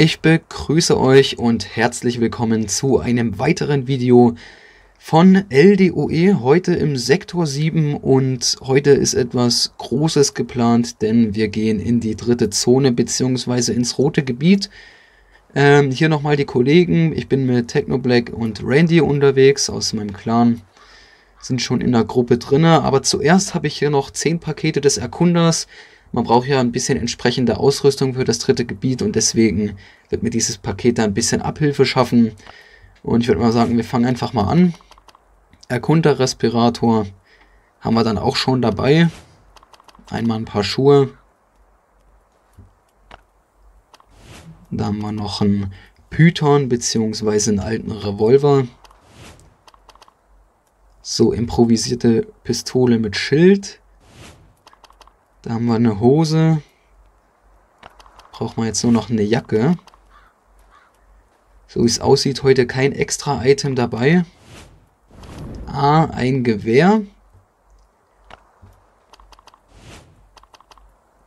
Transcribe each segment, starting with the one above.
Ich begrüße euch und herzlich willkommen zu einem weiteren Video von LDOE, heute im Sektor 7 und heute ist etwas Großes geplant, denn wir gehen in die dritte Zone bzw. ins rote Gebiet. Ähm, hier nochmal die Kollegen, ich bin mit Technoblack und Randy unterwegs aus meinem Clan, sind schon in der Gruppe drinne, aber zuerst habe ich hier noch 10 Pakete des Erkunders, man braucht ja ein bisschen entsprechende Ausrüstung für das dritte Gebiet und deswegen wird mir dieses Paket da ein bisschen Abhilfe schaffen. Und ich würde mal sagen, wir fangen einfach mal an. Erkunder-Respirator haben wir dann auch schon dabei. Einmal ein paar Schuhe. Da haben wir noch einen Python bzw. einen alten Revolver. So, improvisierte Pistole mit Schild. Da haben wir eine Hose. Braucht man jetzt nur noch eine Jacke. So wie es aussieht, heute kein extra Item dabei. Ah, ein Gewehr.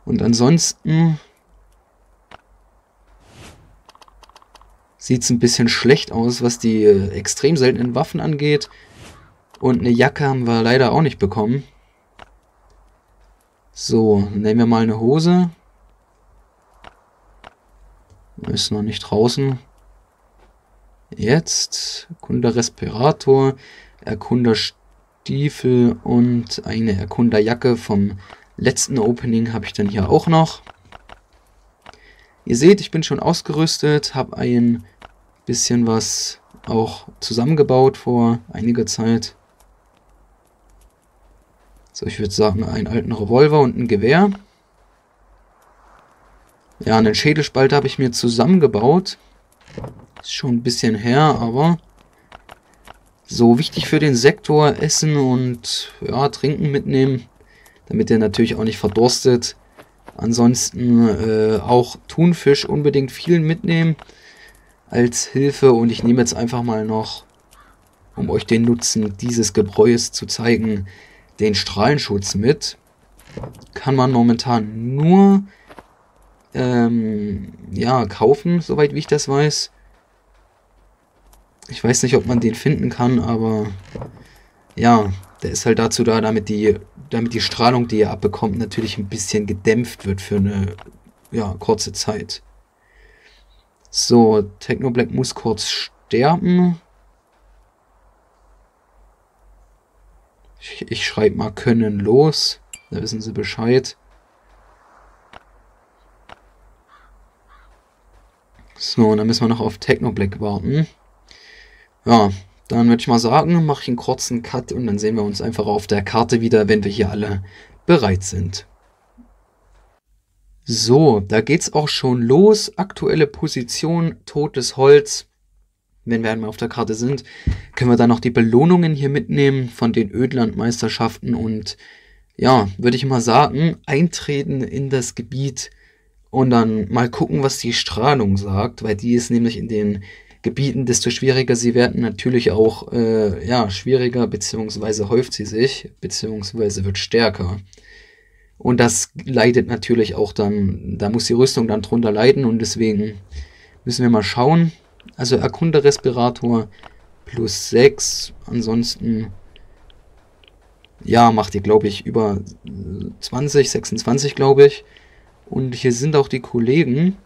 Und ansonsten sieht es ein bisschen schlecht aus, was die äh, extrem seltenen Waffen angeht. Und eine Jacke haben wir leider auch nicht bekommen. So, nehmen wir mal eine Hose. Ist noch nicht draußen. Jetzt Erkunder Respirator, Erkunder Stiefel und eine Erkunderjacke vom letzten Opening habe ich dann hier auch noch. Ihr seht, ich bin schon ausgerüstet, habe ein bisschen was auch zusammengebaut vor einiger Zeit. So, ich würde sagen, einen alten Revolver und ein Gewehr. Ja, einen Schädelspalter habe ich mir zusammengebaut. Ist schon ein bisschen her, aber so wichtig für den Sektor Essen und ja, Trinken mitnehmen, damit er natürlich auch nicht verdurstet. Ansonsten äh, auch Thunfisch unbedingt viel mitnehmen als Hilfe und ich nehme jetzt einfach mal noch, um euch den Nutzen dieses Gebräus zu zeigen, den Strahlenschutz mit. Kann man momentan nur ähm, ja, kaufen, soweit wie ich das weiß. Ich weiß nicht, ob man den finden kann, aber ja, der ist halt dazu da, damit die, damit die Strahlung, die er abbekommt, natürlich ein bisschen gedämpft wird für eine ja, kurze Zeit. So, Technoblack muss kurz sterben. Ich, ich schreibe mal können los. Da wissen sie Bescheid. So, und dann müssen wir noch auf Technoblack warten. Ja, dann würde ich mal sagen, mache ich einen kurzen Cut und dann sehen wir uns einfach auf der Karte wieder, wenn wir hier alle bereit sind. So, da geht's auch schon los. Aktuelle Position, totes Holz. Wenn wir einmal auf der Karte sind, können wir dann noch die Belohnungen hier mitnehmen von den Ödlandmeisterschaften und ja, würde ich mal sagen, eintreten in das Gebiet und dann mal gucken, was die Strahlung sagt, weil die ist nämlich in den Gebieten, desto schwieriger sie werden, natürlich auch äh, ja, schwieriger, beziehungsweise häuft sie sich, beziehungsweise wird stärker. Und das leidet natürlich auch dann, da muss die Rüstung dann drunter leiden und deswegen müssen wir mal schauen. Also Erkunderrespirator plus 6, ansonsten ja, macht ihr glaube ich über 20, 26 glaube ich. Und hier sind auch die Kollegen.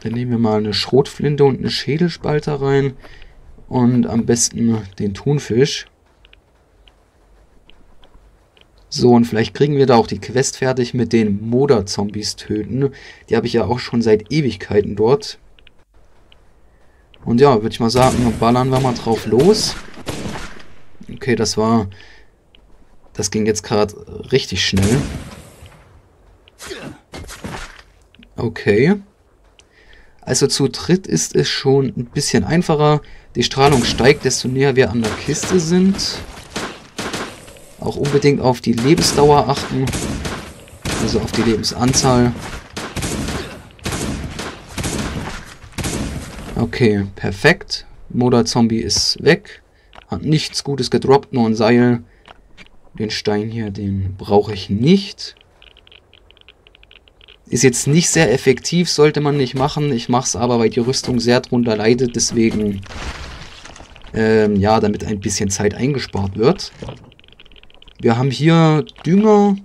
Dann nehmen wir mal eine Schrotflinte und eine Schädelspalter rein. Und am besten den Thunfisch. So, und vielleicht kriegen wir da auch die Quest fertig mit den Moder-Zombies töten. Die habe ich ja auch schon seit Ewigkeiten dort. Und ja, würde ich mal sagen, ballern wir mal drauf los. Okay, das war das ging jetzt gerade richtig schnell. Okay. Also zu dritt ist es schon ein bisschen einfacher. Die Strahlung steigt, desto näher wir an der Kiste sind. Auch unbedingt auf die Lebensdauer achten. Also auf die Lebensanzahl. Okay, perfekt. Moda Zombie ist weg. Hat nichts Gutes gedroppt, nur ein Seil. Den Stein hier, den brauche ich nicht. Ist jetzt nicht sehr effektiv, sollte man nicht machen. Ich mache es aber, weil die Rüstung sehr drunter leidet. Deswegen, ähm, ja, damit ein bisschen Zeit eingespart wird. Wir haben hier Dünger,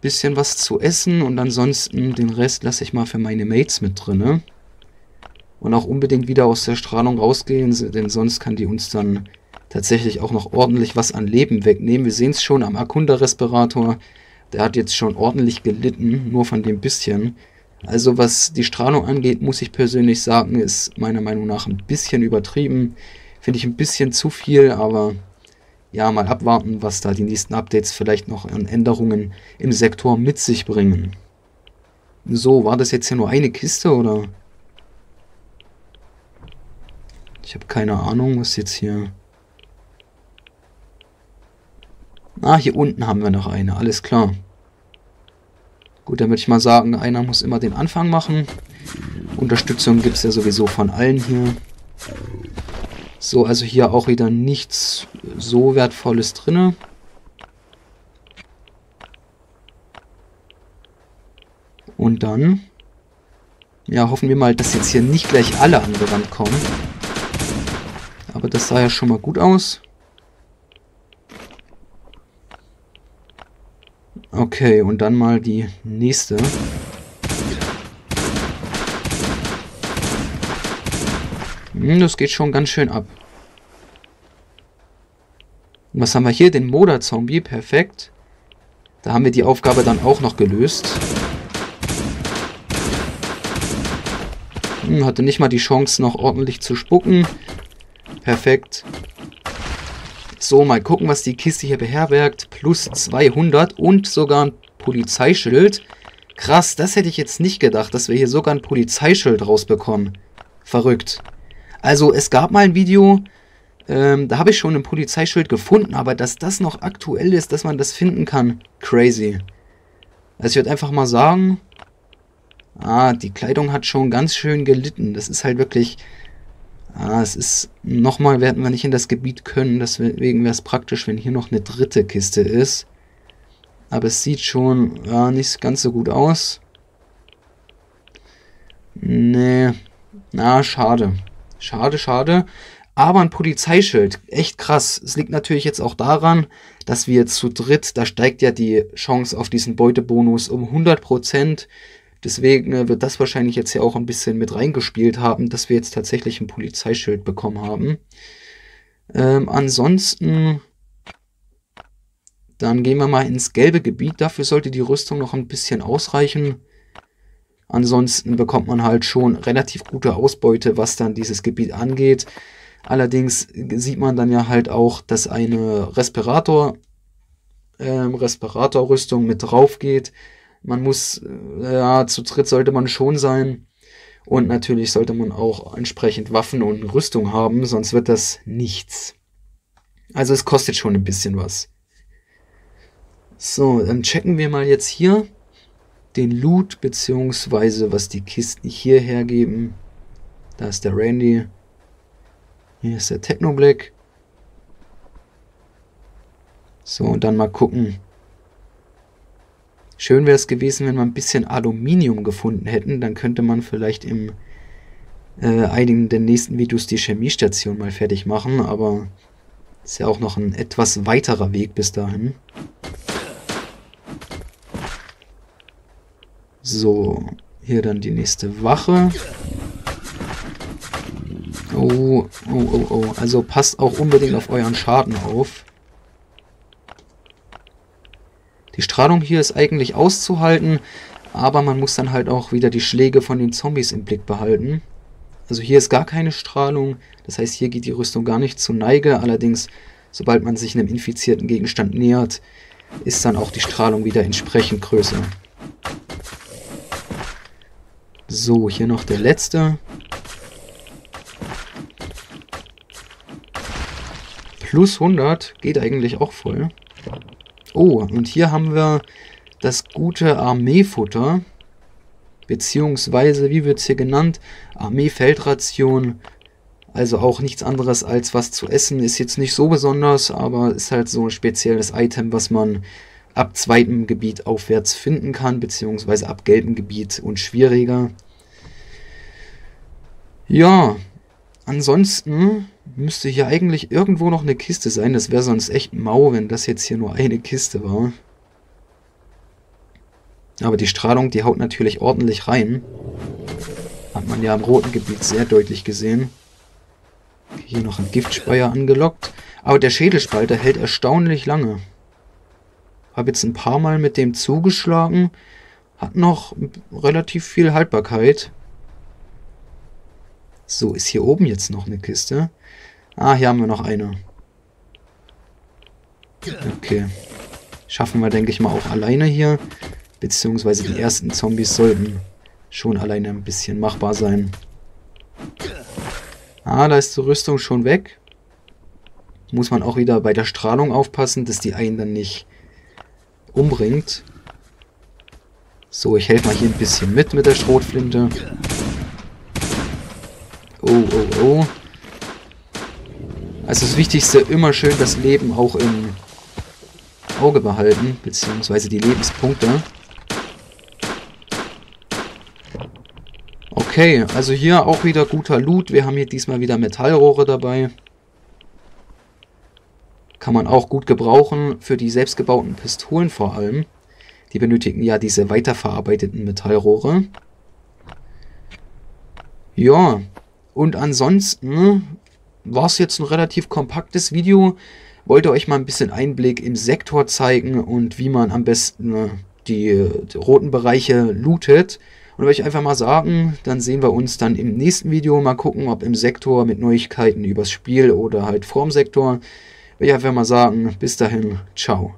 bisschen was zu essen und ansonsten den Rest lasse ich mal für meine Mates mit drin. Und auch unbedingt wieder aus der Strahlung rausgehen, denn sonst kann die uns dann tatsächlich auch noch ordentlich was an Leben wegnehmen. Wir sehen es schon am Akunda-Respirator. Der hat jetzt schon ordentlich gelitten, nur von dem bisschen. Also was die Strahlung angeht, muss ich persönlich sagen, ist meiner Meinung nach ein bisschen übertrieben. Finde ich ein bisschen zu viel, aber ja, mal abwarten, was da die nächsten Updates vielleicht noch an Änderungen im Sektor mit sich bringen. So, war das jetzt hier nur eine Kiste oder? Ich habe keine Ahnung, was jetzt hier... Ah, hier unten haben wir noch eine, alles klar. Gut, dann würde ich mal sagen, einer muss immer den Anfang machen. Unterstützung gibt es ja sowieso von allen hier. So, also hier auch wieder nichts so Wertvolles drin. Und dann, ja, hoffen wir mal, dass jetzt hier nicht gleich alle angerannt kommen. Aber das sah ja schon mal gut aus. Okay, und dann mal die nächste. Das geht schon ganz schön ab. Und was haben wir hier? Den Moda-Zombie. Perfekt. Da haben wir die Aufgabe dann auch noch gelöst. Hm, hatte nicht mal die Chance, noch ordentlich zu spucken. Perfekt. So, mal gucken, was die Kiste hier beherbergt. Plus 200 und sogar ein Polizeischild. Krass, das hätte ich jetzt nicht gedacht, dass wir hier sogar ein Polizeischild rausbekommen. Verrückt. Also, es gab mal ein Video, ähm, da habe ich schon ein Polizeischild gefunden, aber dass das noch aktuell ist, dass man das finden kann, crazy. Also, ich würde einfach mal sagen, ah, die Kleidung hat schon ganz schön gelitten. Das ist halt wirklich Ah, es ist, nochmal werden wir nicht in das Gebiet können, deswegen wäre es praktisch, wenn hier noch eine dritte Kiste ist. Aber es sieht schon ja, nicht ganz so gut aus. Nee, na, schade. Schade, schade. Aber ein Polizeischild, echt krass. Es liegt natürlich jetzt auch daran, dass wir zu dritt, da steigt ja die Chance auf diesen Beutebonus um 100%. Deswegen äh, wird das wahrscheinlich jetzt ja auch ein bisschen mit reingespielt haben, dass wir jetzt tatsächlich ein Polizeischild bekommen haben. Ähm, ansonsten, dann gehen wir mal ins gelbe Gebiet. Dafür sollte die Rüstung noch ein bisschen ausreichen. Ansonsten bekommt man halt schon relativ gute Ausbeute, was dann dieses Gebiet angeht. Allerdings sieht man dann ja halt auch, dass eine Respirator, ähm, Respiratorrüstung mit drauf geht. Man muss, äh, ja, zu dritt sollte man schon sein. Und natürlich sollte man auch entsprechend Waffen und Rüstung haben, sonst wird das nichts. Also es kostet schon ein bisschen was. So, dann checken wir mal jetzt hier den Loot, beziehungsweise was die Kisten hier hergeben. Da ist der Randy. Hier ist der Technoblack. So, und dann mal gucken, Schön wäre es gewesen, wenn wir ein bisschen Aluminium gefunden hätten. Dann könnte man vielleicht im äh, einigen der nächsten Videos die Chemiestation mal fertig machen. Aber ist ja auch noch ein etwas weiterer Weg bis dahin. So, hier dann die nächste Wache. Oh, oh, oh, oh. Also passt auch unbedingt auf euren Schaden auf. Die Strahlung hier ist eigentlich auszuhalten, aber man muss dann halt auch wieder die Schläge von den Zombies im Blick behalten. Also hier ist gar keine Strahlung, das heißt hier geht die Rüstung gar nicht zur Neige, allerdings sobald man sich einem infizierten Gegenstand nähert, ist dann auch die Strahlung wieder entsprechend größer. So, hier noch der letzte. Plus 100 geht eigentlich auch voll. Oh, und hier haben wir das gute Armeefutter. Beziehungsweise, wie wird es hier genannt? Armeefeldration. Also auch nichts anderes als was zu essen. Ist jetzt nicht so besonders, aber ist halt so ein spezielles Item, was man ab zweitem Gebiet aufwärts finden kann, beziehungsweise ab gelbem Gebiet und schwieriger. Ja, ansonsten müsste hier eigentlich irgendwo noch eine Kiste sein. Das wäre sonst echt mau, wenn das jetzt hier nur eine Kiste war. Aber die Strahlung, die haut natürlich ordentlich rein. Hat man ja im roten Gebiet sehr deutlich gesehen. Hier noch ein Giftspeier angelockt. Aber der Schädelspalter hält erstaunlich lange. Habe jetzt ein paar Mal mit dem zugeschlagen. Hat noch relativ viel Haltbarkeit. So, ist hier oben jetzt noch eine Kiste? Ah, hier haben wir noch eine. Okay. Schaffen wir, denke ich mal, auch alleine hier. Beziehungsweise die ersten Zombies sollten schon alleine ein bisschen machbar sein. Ah, da ist die Rüstung schon weg. Muss man auch wieder bei der Strahlung aufpassen, dass die einen dann nicht umbringt. So, ich helfe mal hier ein bisschen mit mit der Schrotflinte. Oh, oh, oh. Also das Wichtigste, immer schön das Leben auch im Auge behalten, beziehungsweise die Lebenspunkte. Okay, also hier auch wieder guter Loot. Wir haben hier diesmal wieder Metallrohre dabei. Kann man auch gut gebrauchen für die selbstgebauten Pistolen vor allem. Die benötigen ja diese weiterverarbeiteten Metallrohre. Ja, und ansonsten war es jetzt ein relativ kompaktes Video. Wollte euch mal ein bisschen Einblick im Sektor zeigen und wie man am besten die, die roten Bereiche lootet. Und ich einfach mal sagen, dann sehen wir uns dann im nächsten Video. Mal gucken, ob im Sektor mit Neuigkeiten übers Spiel oder halt vorm Sektor. Würde ich einfach mal sagen, bis dahin, ciao.